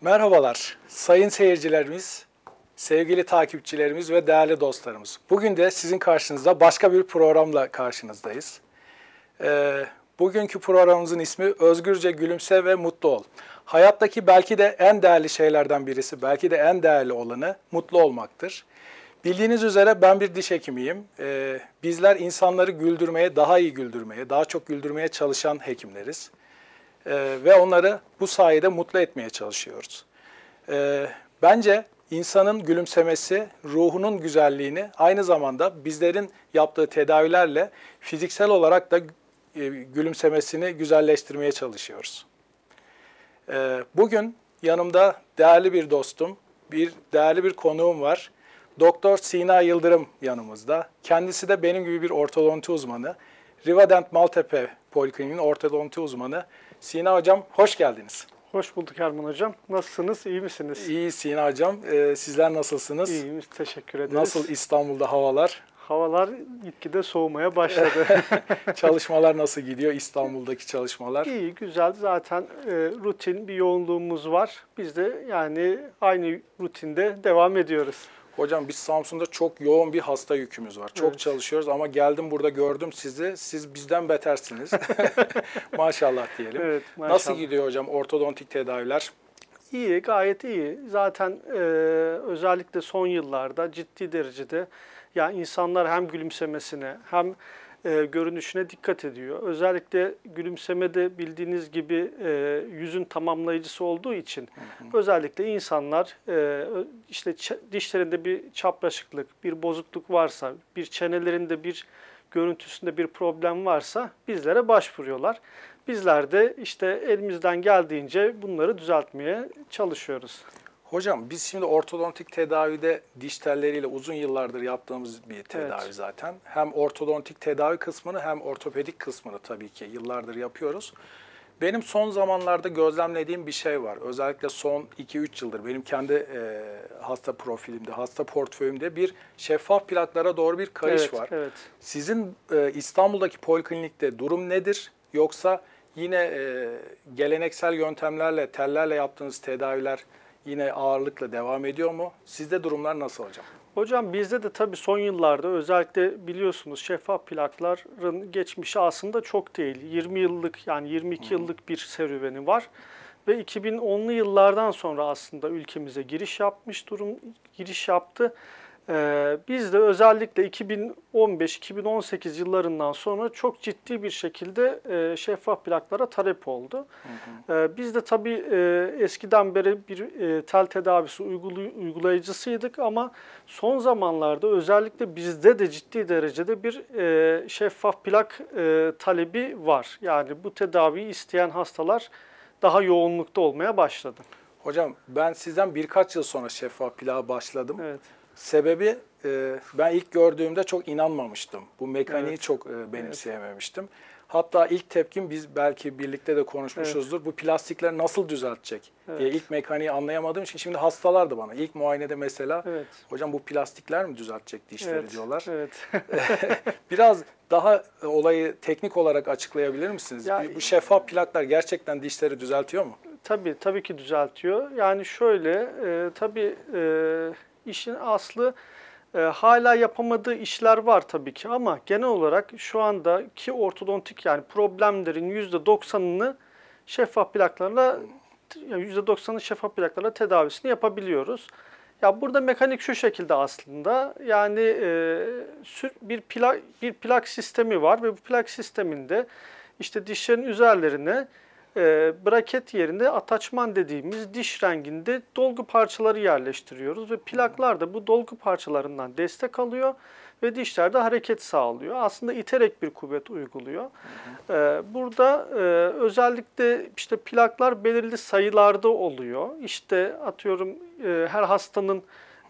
Merhabalar sayın seyircilerimiz, sevgili takipçilerimiz ve değerli dostlarımız. Bugün de sizin karşınızda başka bir programla karşınızdayız. Ee, bugünkü programımızın ismi Özgürce Gülümse ve Mutlu Ol. Hayattaki belki de en değerli şeylerden birisi, belki de en değerli olanı mutlu olmaktır. Bildiğiniz üzere ben bir diş hekimiyim. Ee, bizler insanları güldürmeye, daha iyi güldürmeye, daha çok güldürmeye çalışan hekimleriz. Ee, ve onları bu sayede mutlu etmeye çalışıyoruz. Ee, bence insanın gülümsemesi, ruhunun güzelliğini aynı zamanda bizlerin yaptığı tedavilerle fiziksel olarak da e, gülümsemesini güzelleştirmeye çalışıyoruz. Ee, bugün yanımda değerli bir dostum, bir değerli bir konuğum var. Doktor Sina Yıldırım yanımızda. Kendisi de benim gibi bir ortodonti uzmanı. Rivadent Maltepe Polikliniğinin ortodonti uzmanı. Sina Hocam hoş geldiniz. Hoş bulduk Erman Hocam. Nasılsınız? İyi misiniz? İyi Sina Hocam. Ee, sizler nasılsınız? İyiyim. Teşekkür ederiz. Nasıl İstanbul'da havalar? Havalar gitgide soğumaya başladı. çalışmalar nasıl gidiyor? İstanbul'daki çalışmalar? İyi, güzel. Zaten e, rutin bir yoğunluğumuz var. Biz de yani aynı rutinde devam ediyoruz. Hocam biz Samsun'da çok yoğun bir hasta yükümüz var. Çok Evet. çalışıyoruz ama geldim burada gördüm sizi. Siz bizden betersiniz. Maşallah diyelim. Evet, Nasıl maşallah. gidiyor hocam ortodontik tedaviler? İyi, gayet iyi. Zaten e, özellikle son yıllarda ciddi derecede ya insanlar hem gülümsemesine hem e, görünüşüne dikkat ediyor. Özellikle gülümsemede bildiğiniz gibi e, yüzün tamamlayıcısı olduğu için özellikle insanlar e, işte dişlerinde bir çapraşıklık, bir bozukluk varsa, bir çenelerinde bir görüntüsünde bir problem varsa bizlere başvuruyorlar. Bizler de işte elimizden geldiğince bunları düzeltmeye çalışıyoruz. Hocam biz şimdi ortodontik tedavide diş telleriyle uzun yıllardır yaptığımız bir tedavi Evet. zaten. Hem ortodontik tedavi kısmını hem ortopedik kısmını tabii ki yıllardır yapıyoruz. Benim son zamanlarda gözlemlediğim bir şey var. Özellikle son 2-3 yıldır benim kendi e, hasta profilimde, hasta portföyümde bir şeffaf plaklara doğru bir kayış evet, var. Evet. Sizin e, İstanbul'daki poliklinikte durum nedir? Yoksa yine e, geleneksel yöntemlerle, tellerle yaptığınız tedaviler yine ağırlıkla devam ediyor mu? Sizde durumlar nasıl hocam? Hocam bizde de tabii son yıllarda özellikle biliyorsunuz şeffaf plakların geçmişi aslında çok değil. 20 yıllık yani 22 yıllık bir serüveni var. Ve 2010'lu yıllardan sonra aslında ülkemize giriş yapmış durum, giriş yaptı. Ee, biz de özellikle 2015-2018 yıllarından sonra çok ciddi bir şekilde e, şeffaf plaklara talep oldu. Ee, Biz de tabii e, eskiden beri bir e, tel tedavisi uygulayıcısıydık ama son zamanlarda özellikle bizde de ciddi derecede bir şeffaf plak talebi var. Yani bu tedaviyi isteyen hastalar daha yoğunlukta olmaya başladı. Hocam ben sizden birkaç yıl sonra şeffaf plağa başladım. Evet. Sebebi e, ben ilk gördüğümde çok inanmamıştım. Bu mekaniği Evet. çok e, benimseyememiştim. Hatta ilk tepkim biz belki birlikte de konuşmuşuzdur. Bu plastikleri nasıl düzeltecek diye Evet. ilk mekaniği anlayamadığım için şimdi hastalardı bana. İlk muayenede mesela Evet. hocam bu plastikler mi düzeltecek dişleri Evet. diyorlar. Evet. Biraz daha e, olayı teknik olarak açıklayabilir misiniz? Ya- bu şeffaf plaklar gerçekten dişleri düzeltiyor mu? Tabii tabii ki düzeltiyor. Yani şöyle e, tabii e, işin aslı e, hala yapamadığı işler var tabii ki ama genel olarak şu andaki ortodontik yani problemlerin %90'ını şeffaf plaklarla yani %90'ın şeffaf plaklarla tedavisini yapabiliyoruz. Ya burada mekanik şu şekilde aslında yani e, bir plak bir plak sistemi var ve bu plak sisteminde işte dişlerin üzerlerine e, braket yerine ataçman dediğimiz diş renginde dolgu parçaları yerleştiriyoruz ve plaklar da bu dolgu parçalarından destek alıyor ve dişlerde hareket sağlıyor. Aslında iterek bir kuvvet uyguluyor. E, burada e, özellikle işte plaklar belirli sayılarda oluyor. İşte atıyorum e, her hastanın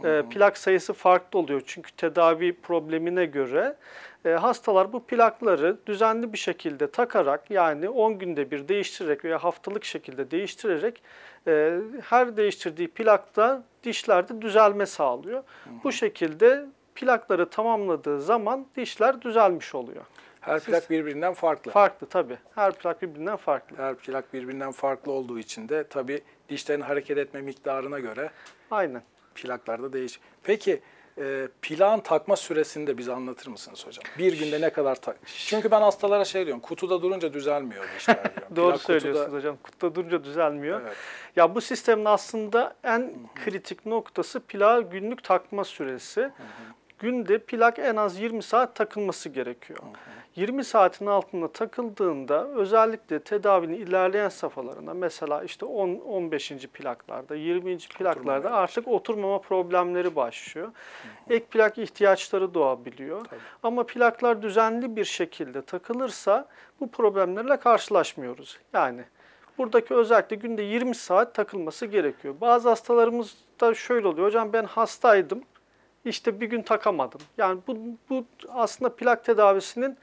e, plak sayısı farklı oluyor çünkü tedavi problemine göre. E, hastalar bu plakları düzenli bir şekilde takarak yani 10 günde bir değiştirerek veya haftalık şekilde değiştirerek e, her değiştirdiği plakta dişlerde düzelme sağlıyor. Bu şekilde plakları tamamladığı zaman dişler düzelmiş oluyor. Her plak birbirinden farklı. Farklı tabii. Her plak birbirinden farklı. Her plak birbirinden farklı olduğu için de tabii dişlerin hareket etme miktarına göre Aynen. Plaklarda değiş. Peki e, plağın takma süresini de bize anlatır mısınız hocam? Bir günde ne kadar tak? Çünkü ben hastalara şey diyorum, kutuda durunca düzelmiyor diyorum. Doğru Plak söylüyorsunuz kutuda, hocam. Kutuda durunca düzelmiyor. evet. Ya bu sistemin aslında en kritik noktası plağa günlük takma süresi. Günde plak en az 20 saat takılması gerekiyor. 20 saatin altında takıldığında özellikle tedavinin ilerleyen safhalarında mesela işte 10 15. plaklarda, 20. plaklarda başlıyor. artık oturmama problemleri başlıyor. Ek plak ihtiyaçları doğabiliyor. Tabii. Ama plaklar düzenli bir şekilde takılırsa bu problemlerle karşılaşmıyoruz. Yani buradaki özellikle günde 20 saat takılması gerekiyor. Bazı hastalarımızda şöyle oluyor. Hocam ben hastaydım. işte bir gün takamadım. Yani bu, bu aslında plak tedavisinin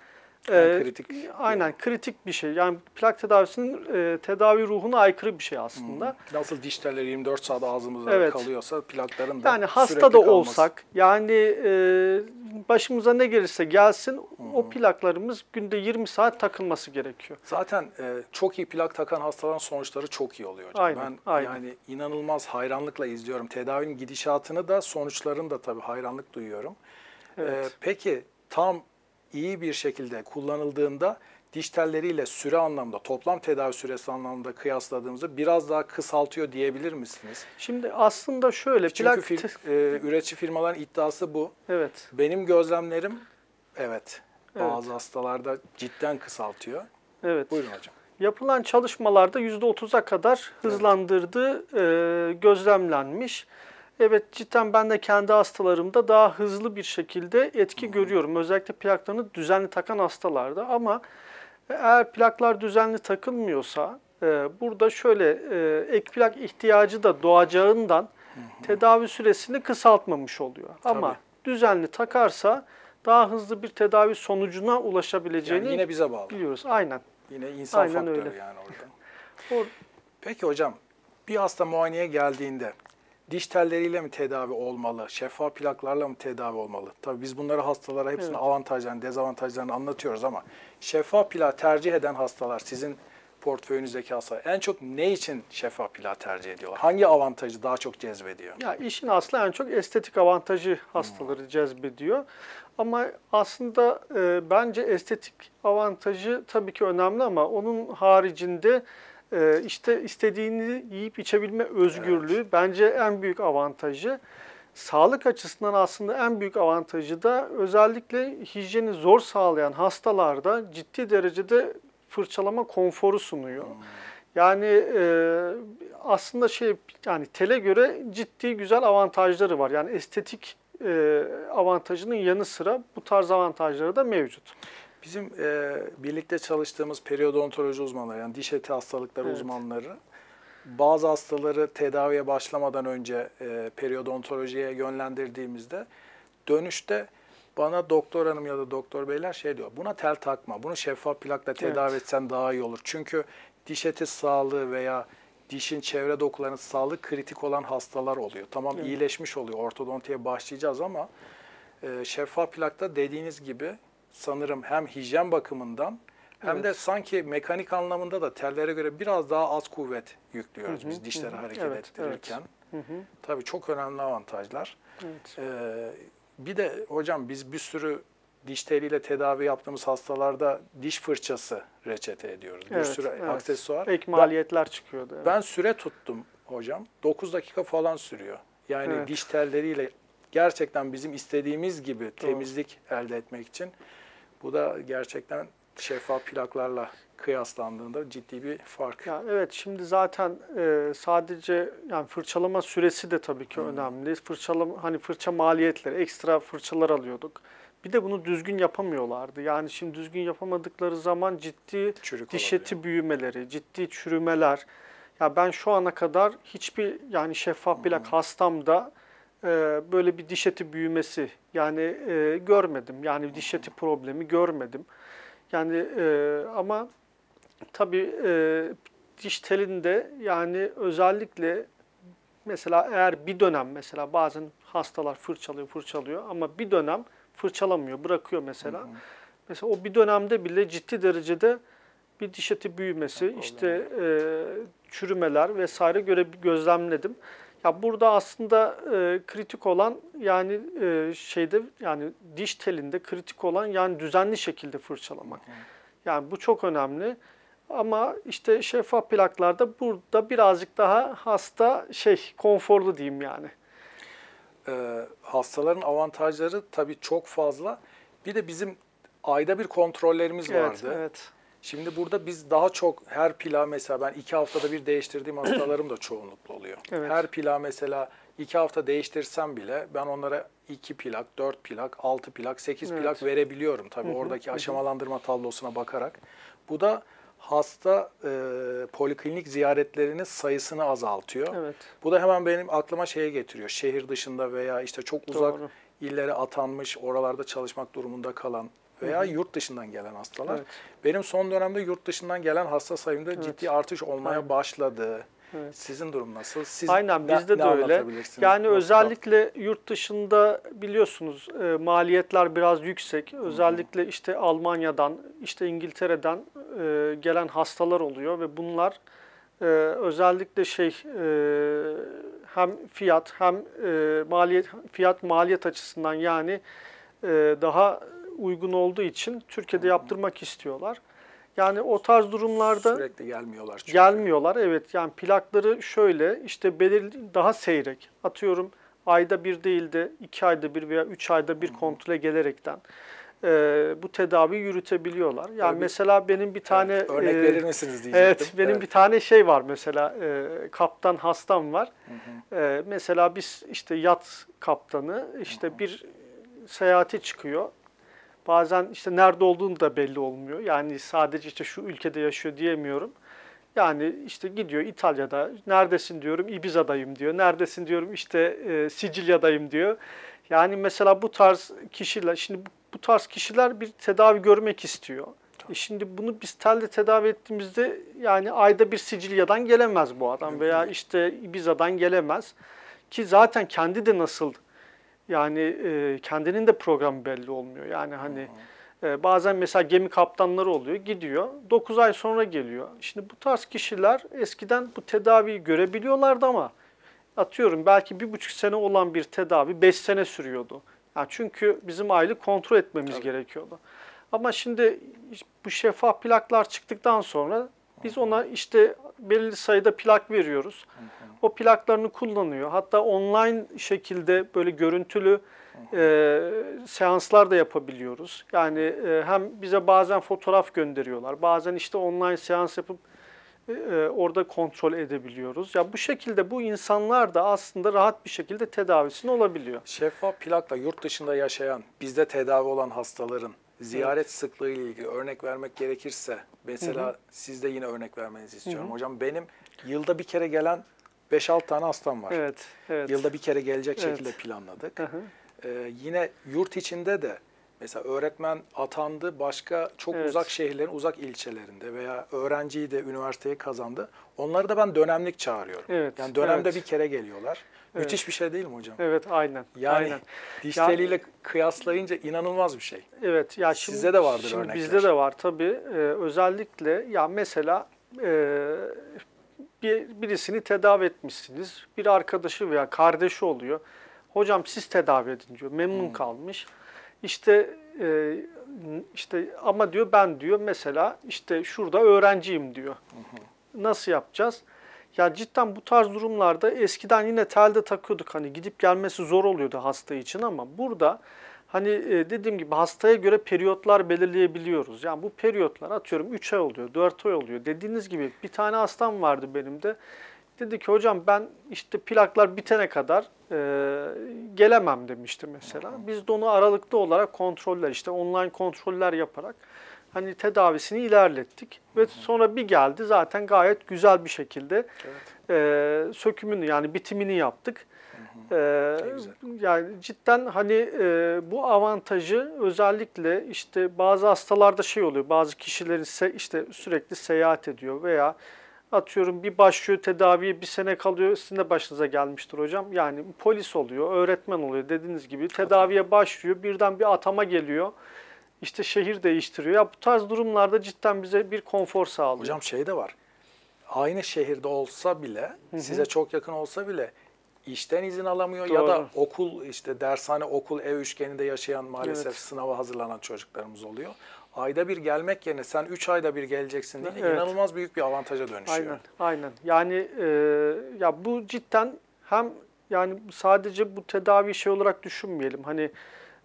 En e, kritik. Aynen kritik bir şey. Yani plak tedavisinin e, tedavi ruhuna aykırı bir şey aslında. Nasıl diş telleri 24 saat ağzımızda Evet. kalıyorsa plakların da Yani hasta da kalması. olsak, yani e, başımıza ne gelirse gelsin o plaklarımız günde 20 saat takılması gerekiyor. Zaten e, çok iyi plak takan hastaların sonuçları çok iyi oluyor hocam. Aynen, ben aynen. yani inanılmaz hayranlıkla izliyorum. Tedavinin gidişatını da sonuçlarını da tabii hayranlık duyuyorum. Evet. E, peki tam iyi bir şekilde kullanıldığında diş telleriyle süre anlamda, toplam tedavi süresi anlamda kıyasladığımızda biraz daha kısaltıyor diyebilir misiniz? Şimdi aslında şöyle Çünkü plak fir- e, üretici firmaların iddiası bu. evet. Benim gözlemlerim evet. Evet. Bazı hastalarda cidden kısaltıyor. Evet. Buyurun hocam. Yapılan çalışmalarda %30'a kadar hızlandırdığı e, gözlemlenmiş. Evet cidden ben de kendi hastalarımda daha hızlı bir şekilde etki görüyorum. Özellikle plaklarını düzenli takan hastalarda ama eğer plaklar düzenli takılmıyorsa e, burada şöyle e, ek plak ihtiyacı da doğacağından tedavi süresini kısaltmamış oluyor. Ama Tabii. düzenli takarsa daha hızlı bir tedavi sonucuna ulaşabileceğini Yani yine bize bağlı. biliyoruz. Aynen. Yine insan Aynen faktörü öyle. yani orada. Peki hocam bir hasta muayeneye geldiğinde diş telleriyle mi tedavi olmalı, şeffaf plaklarla mı tedavi olmalı? Tabii biz bunları hastalara hepsinin Evet. avantajlarını, dezavantajlarını anlatıyoruz ama şeffaf plak tercih eden hastalar sizin portföyünüzdeki hastalar en çok ne için şeffaf plak tercih ediyorlar? Hangi avantajı daha çok cezbediyor? Ya işin aslı en çok estetik avantajı hastaları cezbediyor. Ama aslında e, bence estetik avantajı tabii ki önemli ama onun haricinde e, işte istediğini yiyip içebilme özgürlüğü bence en büyük avantajı. Sağlık açısından aslında en büyük avantajı da özellikle hijyeni zor sağlayan hastalarda ciddi derecede fırçalama konforu sunuyor. Yani e, aslında şey yani tele göre ciddi güzel avantajları var. Yani estetik e, avantajının yanı sıra bu tarz avantajları da mevcut. Bizim e, birlikte çalıştığımız periodontoloji uzmanları yani diş eti hastalıkları Evet. uzmanları bazı hastaları tedaviye başlamadan önce e, periodontolojiye yönlendirdiğimizde dönüşte bana doktor hanım ya da doktor beyler şey diyor. Buna tel takma. Bunu şeffaf plakla tedavi Evet. etsen daha iyi olur. Çünkü diş eti sağlığı veya dişin çevre dokularının sağlığı kritik olan hastalar oluyor. Tamam Evet. iyileşmiş oluyor. Ortodontiye başlayacağız ama e, şeffaf plakta dediğiniz gibi sanırım hem hijyen bakımından hem de sanki mekanik anlamında da tellere göre biraz daha az kuvvet yüklüyoruz Hı hı, biz dişleri hı hareket Evet, ettirirken. Hı hı, Tabii çok önemli avantajlar. evet. Ee, bir de hocam biz bir sürü diş teliyle tedavi yaptığımız hastalarda diş fırçası reçete ediyoruz. Bir Evet, sürü evet. aksesuar. Ek maliyetler çıkıyordu. evet. ben süre tuttum hocam. 9 dakika falan sürüyor. Yani Evet. diş telleriyle gerçekten bizim istediğimiz gibi temizlik elde etmek için bu da gerçekten şeffaf plaklarla kıyaslandığında ciddi bir fark. Ya evet şimdi zaten e, sadece yani fırçalama süresi de tabii ki önemli. Fırçalama hani fırça maliyetleri, ekstra fırçalar alıyorduk. Bir de bunu düzgün yapamıyorlardı. Yani şimdi düzgün yapamadıkları zaman ciddi Çürük diş eti büyümeleri, ciddi çürümeler. Ya ben şu ana kadar hiçbir yani şeffaf plak hastamda e, böyle bir diş eti büyümesi yani e, görmedim. Yani diş eti problemi görmedim. Yani e, ama tabii e, diş telinde yani özellikle mesela eğer bir dönem mesela bazen hastalar fırçalıyor fırçalıyor ama bir dönem fırçalamıyor bırakıyor mesela. Mesela o bir dönemde bile ciddi derecede bir diş eti büyümesi, işte e, çürümeler vesaire göre gözlemledim. Ya burada aslında e, kritik olan yani e, şeyde yani diş telinde kritik olan yani düzenli şekilde fırçalamak. Yani bu çok önemli. Ama işte şeffaf plaklarda burada birazcık daha hasta şey konforlu diyeyim yani. Ee, hastaların avantajları tabii çok fazla. Bir de bizim ayda bir kontrollerimiz Evet, vardı. evet. Şimdi burada biz daha çok her pila mesela ben iki haftada bir değiştirdiğim hastalarım da çoğunlukla oluyor. Evet. Her pila mesela iki hafta değiştirsem bile ben onlara iki plak, dört plak, altı plak, sekiz Evet. plak verebiliyorum. Tabii Hı hı, oradaki hı aşamalandırma tablosuna bakarak. Bu da hasta e, poliklinik ziyaretlerinin sayısını azaltıyor. Evet. Bu da hemen benim aklıma şeye getiriyor. Şehir dışında veya işte çok uzak Doğru. illere atanmış, oralarda çalışmak durumunda kalan veya Hı hı. yurt dışından gelen hastalar. Evet. Benim son dönemde yurt dışından gelen hasta sayımda Evet. ciddi artış olmaya Aynen. başladı. Evet. Sizin durum nasıl? Siz Aynen ne- bizde ne de öyle. Yani Nasıl özellikle yurt dışında biliyorsunuz e, maliyetler biraz yüksek. Özellikle işte Almanya'dan, işte İngiltere'den e, gelen hastalar oluyor ve bunlar e, özellikle şey e, hem fiyat hem e, maliyet fiyat maliyet açısından yani e, daha uygun olduğu için Türkiye'de yaptırmak istiyorlar. Yani o tarz durumlarda Sürekli gelmiyorlar çünkü. Gelmiyorlar evet yani plakları şöyle işte belirli daha seyrek atıyorum ayda bir değil de iki ayda bir veya üç ayda bir kontrole gelerekten e, bu tedavi yürütebiliyorlar. Yani Tabii. mesela benim bir tane Evet, örnek e, verir misiniz diyecektim. Evet benim bir tane şey var mesela e, kaptan hastam var. E, mesela biz işte yat kaptanı işte bir seyahate çıkıyor. Bazen işte nerede olduğunu da belli olmuyor. Yani sadece işte şu ülkede yaşıyor diyemiyorum. Yani işte gidiyor İtalya'da, neredesin diyorum Ibiza'dayım diyor. Neredesin diyorum işte e, Sicilya'dayım diyor. Yani mesela bu tarz kişiler, şimdi bu- tarz kişiler bir tedavi görmek istiyor. E şimdi bunu biz telde tedavi ettiğimizde yani ayda bir Sicilya'dan gelemez bu adam veya işte Ibiza'dan gelemez. Ki zaten kendi de nasıl yani e, kendinin de programı belli olmuyor. Yani hani e, bazen mesela gemi kaptanları oluyor, gidiyor. 9 ay sonra geliyor. Şimdi bu tarz kişiler eskiden bu tedaviyi görebiliyorlardı ama atıyorum belki bir buçuk sene olan bir tedavi 5 sene sürüyordu. Yani çünkü bizim aylık kontrol etmemiz Tabii. gerekiyordu. Ama şimdi bu şeffaf plaklar çıktıktan sonra biz ona işte belirli sayıda plak veriyoruz. O plaklarını kullanıyor. Hatta online şekilde böyle görüntülü e, seanslar da yapabiliyoruz. Yani e, hem bize bazen fotoğraf gönderiyorlar. Bazen işte online seans yapıp e, e, orada kontrol edebiliyoruz. Ya bu şekilde bu insanlar da aslında rahat bir şekilde tedavisini olabiliyor. Şeffaf plakla yurt dışında yaşayan, bizde tedavi olan hastaların ziyaret sıklığı ile ilgili örnek vermek gerekirse, mesela siz de yine örnek vermenizi istiyorum. Hı hı. Hocam benim yılda bir kere gelen 5-6 tane hastam var. Evet, evet. Yılda bir kere gelecek Evet. şekilde planladık. Hı hı. Ee, yine yurt içinde de mesela öğretmen atandı başka çok Evet. uzak şehirlerin uzak ilçelerinde veya öğrenciyi de üniversiteye kazandı. Onları da ben dönemlik çağırıyorum. Evet, Yani dönemde evet. bir kere geliyorlar. Evet. Müthiş bir şey değil mi hocam? Evet, aynen. Yani aynen. diş Ya- teliyle kıyaslayınca inanılmaz bir şey. Evet ya şimdi, Sizde de vardır şimdi örnekler. Bizde de var tabii. Ee, özellikle ya mesela e, bir birisini tedavi etmişsiniz. Bir arkadaşı veya kardeşi oluyor. Hocam siz tedavi edin diyor. Memnun kalmış. İşte e, işte ama diyor ben diyor mesela işte şurada öğrenciyim diyor. Nasıl yapacağız? Ya cidden bu tarz durumlarda eskiden yine telde takıyorduk. Hani gidip gelmesi zor oluyordu hasta için ama burada hani e, dediğim gibi hastaya göre periyotlar belirleyebiliyoruz. Yani bu periyotlar atıyorum 3 ay oluyor, 4 ay oluyor. Dediğiniz gibi bir tane hastam vardı benim de. Dedi ki hocam ben işte plaklar bitene kadar e, gelemem demişti mesela. Biz de onu aralıklı olarak kontroller işte online kontroller yaparak hani tedavisini ilerlettik. Ve sonra bir geldi zaten gayet güzel bir şekilde Evet. e, sökümünü yani bitimini yaptık. E, güzel. yani cidden hani e, bu avantajı özellikle işte bazı hastalarda şey oluyor. Bazı kişilerin se- işte sürekli seyahat ediyor veya atıyorum bir başlıyor tedaviye bir sene kalıyor. Sizin de başınıza gelmiştir hocam. Yani polis oluyor, öğretmen oluyor dediğiniz gibi. Tedaviye başlıyor. Birden bir atama geliyor. işte şehir değiştiriyor. Ya bu tarz durumlarda cidden bize bir konfor sağlıyor. Hocam şey de var. Aynı şehirde olsa bile, size çok yakın olsa bile işten izin alamıyor ya da Doğru. okul işte dershane okul ev üçgeninde yaşayan maalesef Evet. sınava hazırlanan çocuklarımız oluyor. Ayda bir gelmek yerine sen 3 ayda bir geleceksin diye Evet. inanılmaz büyük bir avantaja dönüşüyor. Aynen, aynen. Yani e, ya bu cidden hem yani sadece bu tedavi şey olarak düşünmeyelim. Hani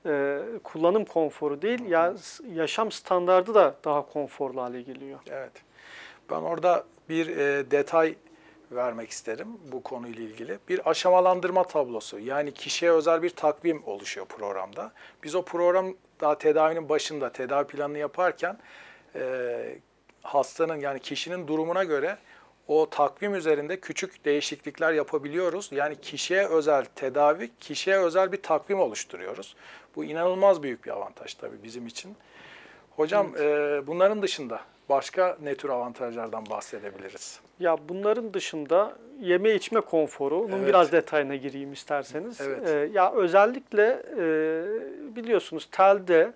e, kullanım konforu değil, ya yaşam standardı da daha konforlu hale geliyor. Evet. Ben orada bir e, detay vermek isterim bu konuyla ilgili. Bir aşamalandırma tablosu yani kişiye özel bir takvim oluşuyor programda. Biz o program daha tedavinin başında tedavi planını yaparken e, hastanın yani kişinin durumuna göre o takvim üzerinde küçük değişiklikler yapabiliyoruz. Yani kişiye özel tedavi, kişiye özel bir takvim oluşturuyoruz. Bu inanılmaz büyük bir avantaj tabii bizim için. Hocam e, bunların dışında başka ne tür avantajlardan bahsedebiliriz? Ya bunların dışında yeme içme konforu, onun Evet. biraz detayına gireyim isterseniz. Evet. Ee, ya özellikle e, biliyorsunuz telde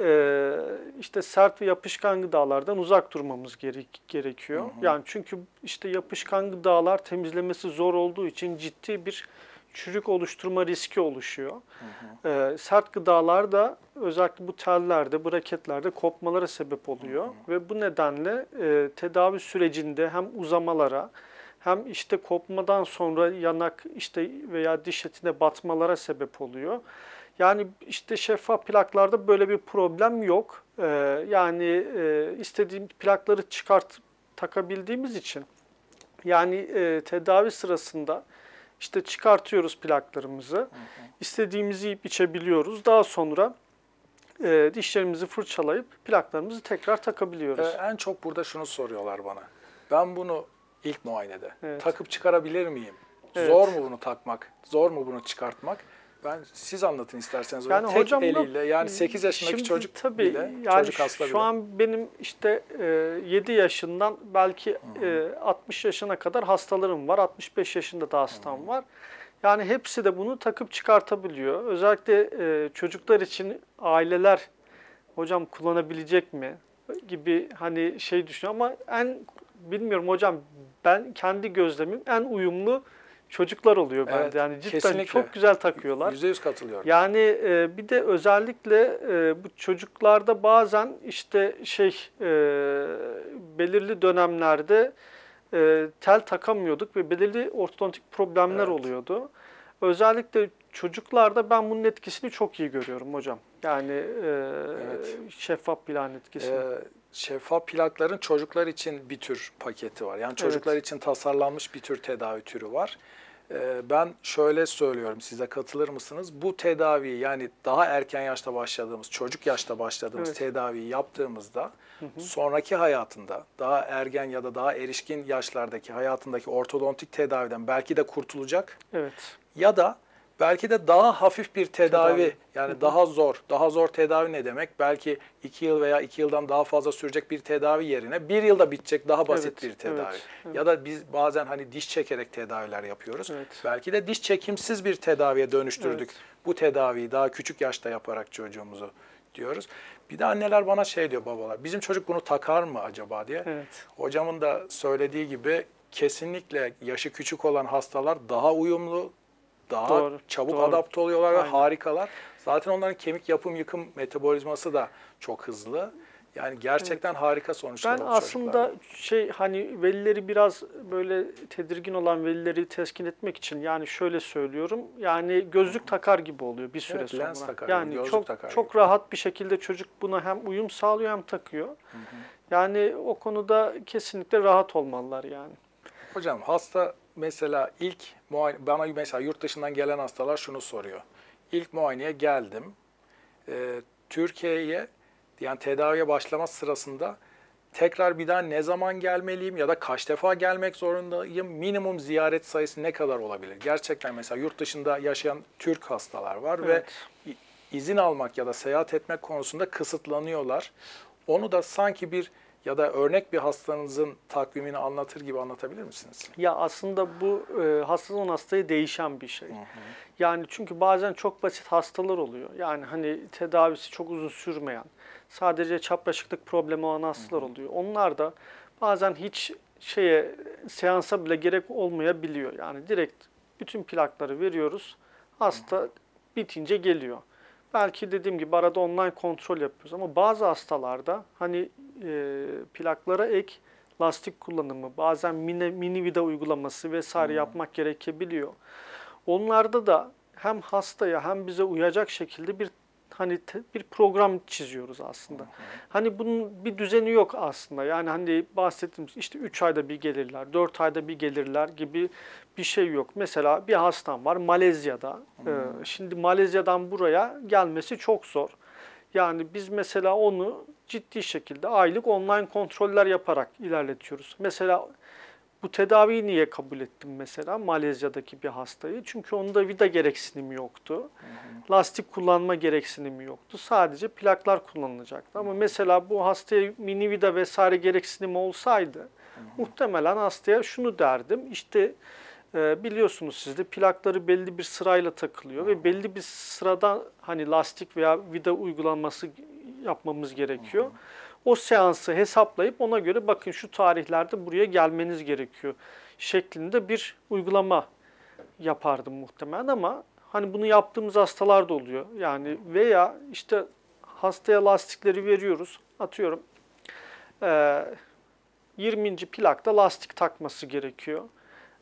e, işte sert ve yapışkan gıdalardan uzak durmamız gerek, gerekiyor. Yani çünkü işte yapışkan gıdalar temizlemesi zor olduğu için ciddi bir çürük oluşturma riski oluşuyor. Ee, sert gıdalar da özellikle bu tellerde, braketlerde kopmalara sebep oluyor. Ve bu nedenle e, tedavi sürecinde hem uzamalara hem işte kopmadan sonra yanak işte veya diş etine batmalara sebep oluyor. Yani işte şeffaf plaklarda böyle bir problem yok. Ee, yani e, istediğim plakları çıkart takabildiğimiz için yani e, tedavi sırasında işte çıkartıyoruz plaklarımızı. İstediğimizi yiyip içebiliyoruz. Daha sonra e, dişlerimizi fırçalayıp plaklarımızı tekrar takabiliyoruz. Ee, en çok burada şunu soruyorlar bana. Ben bunu ilk muayenede Evet. takıp çıkarabilir miyim? Evet. Zor mu bunu takmak? Zor mu bunu çıkartmak? Ben siz anlatın isterseniz. Yani Tek hocam eliyle yani 8 yaşındaki Şimdi çocuk tabii bile, yani çocuk hasta şu bile. an benim işte e, 7 yaşından belki e, 60 yaşına kadar hastalarım var. 65 yaşında da hastam var. Yani hepsi de bunu takıp çıkartabiliyor. Özellikle e, çocuklar için aileler hocam kullanabilecek mi gibi hani şey düşünüyor ama en bilmiyorum hocam ben kendi gözlemim en uyumlu çocuklar oluyor bende. Evet, yani cidden kesinlikle. çok güzel takıyorlar. %100 katılıyorum. Yani e, bir de özellikle e, bu çocuklarda bazen işte şey e, belirli dönemlerde e, tel takamıyorduk ve belirli ortodontik problemler Evet. oluyordu. Özellikle çocuklarda ben bunun etkisini çok iyi görüyorum hocam. Yani e, Evet. şeffaf plan etkisini. Ee, şeffaf plakların çocuklar için bir tür paketi var. Yani çocuklar için tasarlanmış bir tür tedavi türü var. Ee, ben şöyle söylüyorum size katılır mısınız? Bu tedaviyi yani daha erken yaşta başladığımız, çocuk yaşta başladığımız Evet. tedaviyi yaptığımızda sonraki hayatında daha ergen ya da daha erişkin yaşlardaki hayatındaki ortodontik tedaviden belki de kurtulacak Evet. ya da belki de daha hafif bir tedavi, Tedavi. yani daha zor, daha zor tedavi ne demek? Belki iki yıl veya iki yıldan daha fazla sürecek bir tedavi yerine bir yılda bitecek daha basit Evet, bir tedavi. evet, evet. Ya da biz bazen hani diş çekerek tedaviler yapıyoruz. Evet. Belki de diş çekimsiz bir tedaviye dönüştürdük. Evet. Bu tedaviyi daha küçük yaşta yaparak çocuğumuzu diyoruz. Bir de anneler bana şey diyor babalar, bizim çocuk bunu takar mı acaba diye. Evet. Hocamın da söylediği gibi kesinlikle yaşı küçük olan hastalar daha uyumlu, daha Doğru, çabuk doğru. adapte oluyorlar ve harikalar. Zaten onların kemik yapım yıkım metabolizması da çok hızlı. Yani gerçekten harika sonuçlar Ben aslında çocuklarda. şey hani velileri biraz böyle tedirgin olan velileri teskin etmek için yani şöyle söylüyorum. Yani gözlük takar gibi oluyor bir süre Evet, sonra. lens takar gibi, yani gözlük çok takar çok rahat bir şekilde çocuk buna hem uyum sağlıyor hem takıyor. Yani o konuda kesinlikle rahat olmalılar yani. Hocam hasta mesela ilk muayene, bana mesela yurt dışından gelen hastalar şunu soruyor. İlk muayeneye geldim. Ee, Türkiye'ye yani tedaviye başlama sırasında tekrar bir daha ne zaman gelmeliyim ya da kaç defa gelmek zorundayım? Minimum ziyaret sayısı ne kadar olabilir? Gerçekten mesela yurt dışında yaşayan Türk hastalar var Evet. ve izin almak ya da seyahat etmek konusunda kısıtlanıyorlar. Onu da sanki bir ya da örnek bir hastanızın takvimini anlatır gibi anlatabilir misiniz? Ya aslında bu e, hastadan hastaya değişen bir şey. Yani çünkü bazen çok basit hastalar oluyor. Yani hani tedavisi çok uzun sürmeyen, sadece çapraşıklık problemi olan hastalar oluyor. Onlar da bazen hiç şeye seansa bile gerek olmayabiliyor. Yani direkt bütün plakları veriyoruz. Hasta bitince geliyor. Belki dediğim gibi arada online kontrol yapıyoruz ama bazı hastalarda hani e, plaklara ek lastik kullanımı, bazen mini, mini vida uygulaması vesaire yapmak gerekebiliyor. Onlarda da hem hastaya hem bize uyacak şekilde bir hani te- bir program çiziyoruz aslında. Hani bunun bir düzeni yok aslında. Yani hani bahsettiğimiz işte 3 ayda bir gelirler, 4 ayda bir gelirler gibi bir şey yok. Mesela bir hastam var Malezya'da. Ee, şimdi Malezya'dan buraya gelmesi çok zor. Yani biz mesela onu ciddi şekilde aylık online kontroller yaparak ilerletiyoruz. Mesela bu tedaviyi niye kabul ettim mesela Malezya'daki bir hastayı? Çünkü onda vida gereksinimi yoktu. Lastik kullanma gereksinimi yoktu. Sadece plaklar kullanılacaktı. Ama mesela bu hastaya mini vida vesaire gereksinimi olsaydı muhtemelen hastaya şunu derdim. İşte e, biliyorsunuz siz de plakları belli bir sırayla takılıyor ve belli bir sırada hani lastik veya vida uygulanması yapmamız gerekiyor. O seansı hesaplayıp ona göre bakın şu tarihlerde buraya gelmeniz gerekiyor şeklinde bir uygulama yapardım muhtemelen ama hani bunu yaptığımız hastalar da oluyor. Yani veya işte hastaya lastikleri veriyoruz. Atıyorum eee 20. plakta lastik takması gerekiyor.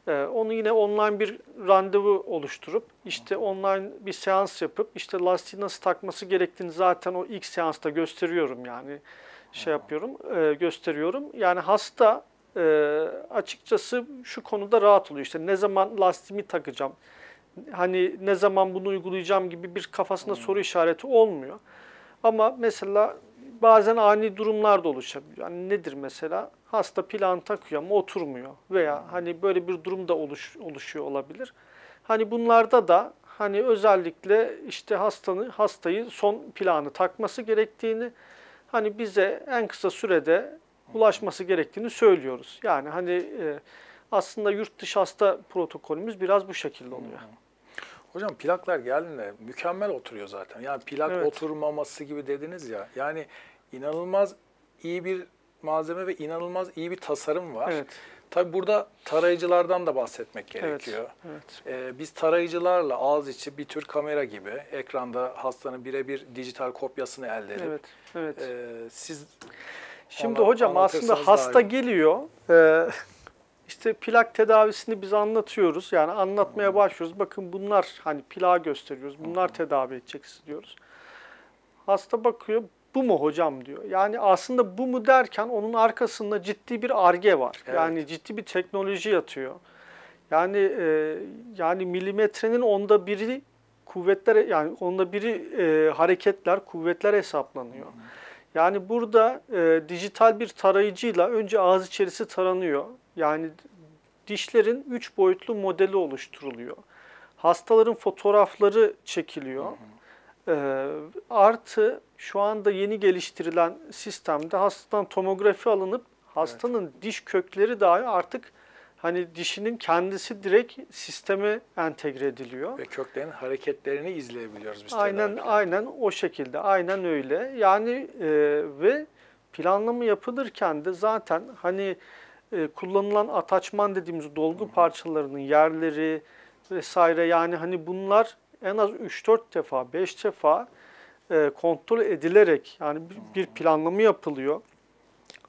Ee, onu yine online bir randevu oluşturup işte online bir seans yapıp işte lastiği nasıl takması gerektiğini zaten o ilk seansta gösteriyorum yani şey yapıyorum e, gösteriyorum. Yani hasta e, açıkçası şu konuda rahat oluyor. İşte ne zaman lastiğimi takacağım, hani ne zaman bunu uygulayacağım gibi bir kafasında soru işareti olmuyor. Ama mesela bazen ani durumlar da oluşabiliyor. Yani nedir mesela? Hasta plan takıyor ama oturmuyor veya hani böyle bir durum da oluş, oluşuyor olabilir. Hani bunlarda da hani özellikle işte hastanın hastayı son planı takması gerektiğini hani bize en kısa sürede ulaşması gerektiğini söylüyoruz. Yani hani e, aslında yurt dışı hasta protokolümüz biraz bu şekilde oluyor. Hocam plaklar geldiğinde mükemmel oturuyor zaten. Yani plak Evet. oturmaması gibi dediniz ya. Yani inanılmaz iyi bir malzeme ve inanılmaz iyi bir tasarım var. Evet. Tabi burada tarayıcılardan da bahsetmek gerekiyor. Evet. Ee, biz tarayıcılarla ağız içi bir tür kamera gibi ekranda hastanın birebir dijital kopyasını elde edip Evet. Evet. e, siz Şimdi Anlat- hocam aslında hasta iyi. geliyor. e, işte plak tedavisini biz anlatıyoruz. Yani anlatmaya başlıyoruz. Bakın bunlar hani plağı gösteriyoruz. Bunlar tedavi edeceksiniz diyoruz. Hasta bakıyor. Bu mu hocam diyor. Yani aslında bu mu derken onun arkasında ciddi bir arge var. Evet. Yani ciddi bir teknoloji yatıyor. Yani e, yani milimetrenin onda biri kuvvetler yani onda biri e, hareketler, kuvvetler hesaplanıyor. Yani burada e, dijital bir tarayıcıyla önce ağız içerisi taranıyor. Yani dişlerin üç boyutlu modeli oluşturuluyor. Hastaların fotoğrafları çekiliyor. E, artı şu anda yeni geliştirilen sistemde hastadan tomografi alınıp hastanın diş kökleri dahi artık hani dişinin kendisi direkt sisteme entegre ediliyor. ve köklerin hareketlerini izleyebiliyoruz biz Aynen tedavide. aynen o şekilde. Aynen öyle. Yani e, ve planlama yapılırken de zaten hani e, kullanılan ataçman dediğimiz dolgu parçalarının yerleri vesaire yani hani bunlar en az 3-4 defa, 5 defa e, kontrol edilerek yani bir, planlama yapılıyor.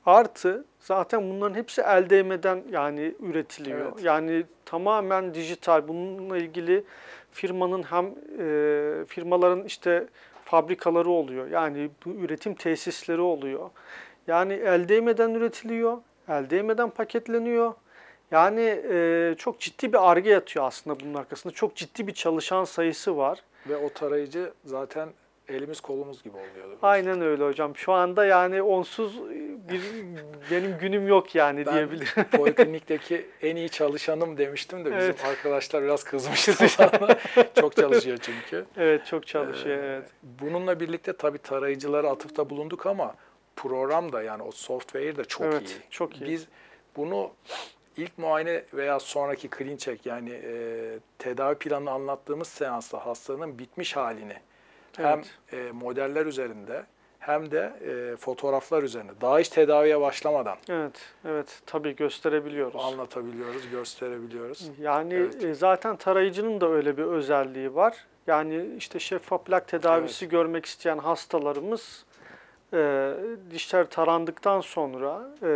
Artı zaten bunların hepsi el değmeden yani üretiliyor. Evet. Yani tamamen dijital. Bununla ilgili firmanın hem e, firmaların işte fabrikaları oluyor. Yani bu üretim tesisleri oluyor. Yani el değmeden üretiliyor. El değmeden paketleniyor. Yani e, çok ciddi bir arge yatıyor aslında bunun arkasında. Çok ciddi bir çalışan sayısı var. Ve o tarayıcı zaten elimiz kolumuz gibi oluyor. Aynen öyle hocam. Şu anda yani onsuz bir benim günüm yok yani Ben diyebilirim. poliklinikteki en iyi çalışanım demiştim de bizim Evet. arkadaşlar biraz kızmıştı bana. Çok çalışıyor çünkü. Evet çok çalışıyor Ee, evet. Bununla birlikte tabii tarayıcılara atıfta bulunduk ama program da yani o software de çok Evet, iyi. çok iyi. Biz bunu ilk muayene veya sonraki clean check yani e, tedavi planını anlattığımız seansta hastanın bitmiş halini hem Evet. e, modeller üzerinde hem de e, fotoğraflar üzerinde daha hiç tedaviye başlamadan Evet, evet tabii gösterebiliyoruz. anlatabiliyoruz, gösterebiliyoruz. Yani Evet. e, zaten tarayıcının da öyle bir özelliği var. Yani işte şeffaf plak tedavisi görmek isteyen hastalarımız e, dişler tarandıktan sonra e,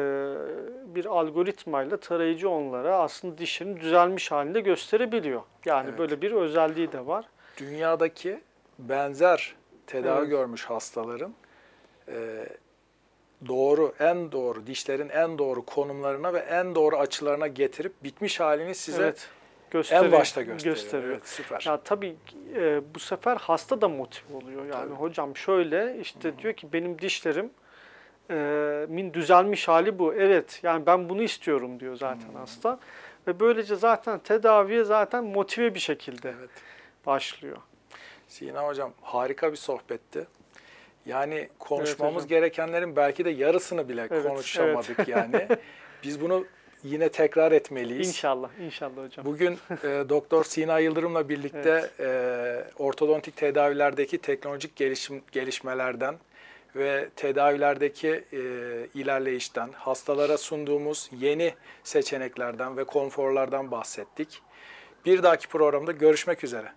bir algoritmayla tarayıcı onlara aslında dişlerin düzelmiş halinde gösterebiliyor. Yani Evet. böyle bir özelliği de var. Dünyadaki benzer tedavi Evet. görmüş hastaların e, doğru, en doğru, dişlerin en doğru konumlarına ve en doğru açılarına getirip bitmiş halini size evet, en gösteriyor, başta gösteriyor. gösteriyor. Evet, süper. Ya tabii e, bu sefer hasta da motive oluyor. Yani Tabii. hocam şöyle işte diyor ki benim dişlerim e, min düzelmiş hali bu. Evet yani ben bunu istiyorum diyor zaten hasta. Ve böylece zaten tedaviye zaten motive bir şekilde Evet. başlıyor. Sina Hocam harika bir sohbetti. Yani konuşmamız hocam. gerekenlerin belki de yarısını bile Evet, konuşamadık yani. Biz bunu yine tekrar etmeliyiz. İnşallah, inşallah hocam. Bugün e, Doktor Sina Yıldırım'la birlikte e, ortodontik tedavilerdeki teknolojik gelişim gelişmelerden ve tedavilerdeki e, ilerleyişten, hastalara sunduğumuz yeni seçeneklerden ve konforlardan bahsettik. Bir dahaki programda görüşmek üzere.